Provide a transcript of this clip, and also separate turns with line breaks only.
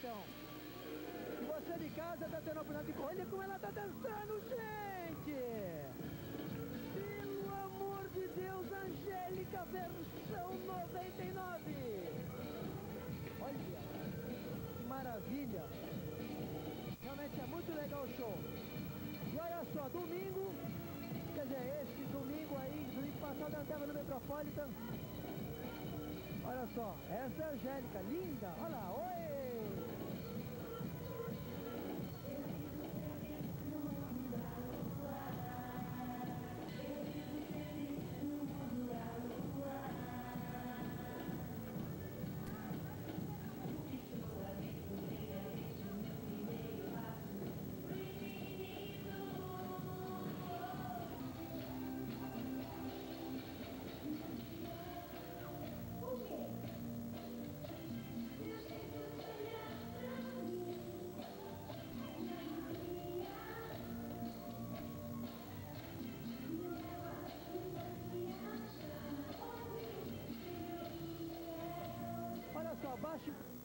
baratão. E você de casa tá tendo a oportunidade de... Olha como ela tá dançando, gente! Pelo amor de Deus, Angélica, versão 99! Olha, que maravilha! Realmente é muito legal o show. E olha só, domingo, quer dizer, esse domingo aí, domingo passado eu estava no Metropolitan. Olha só, essa é a Angélica, linda, olha lá, oi! Olha